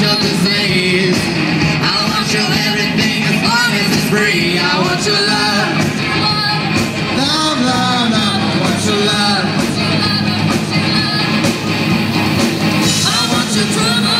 your disease. I want your everything as long as it's free. I want your love. Love, love, love. I want your love. I want your trouble.